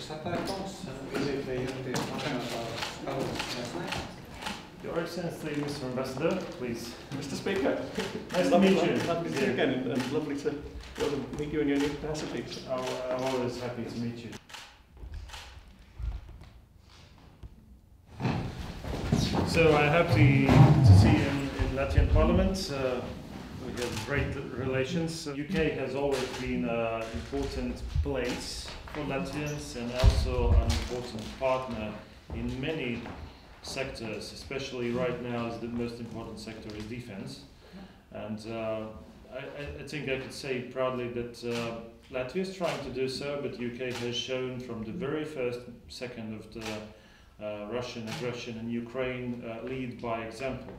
Sata kungs, vizīte jūties apvienotās karalistes vēstnieks. Your Excellency, Mr. Ambassador, please. Mr. Speaker, Nice to meet you. Lovely to see you again, and, and lovely to be able to meet you in your new capacity. I'm, I'm always happy to meet you. So I'm happy to see you in, in Latvian Parliament. Uh, we have great relations. UK has always been an important place for Latvians and also an important partner in many sectors, especially right now as the most important sector is defense. And uh, I, I- I think I could say proudly that uh, Latvia is trying to do so, but UK has shown from the very first second of the uh, Russian aggression in Ukraine uh, lead by example.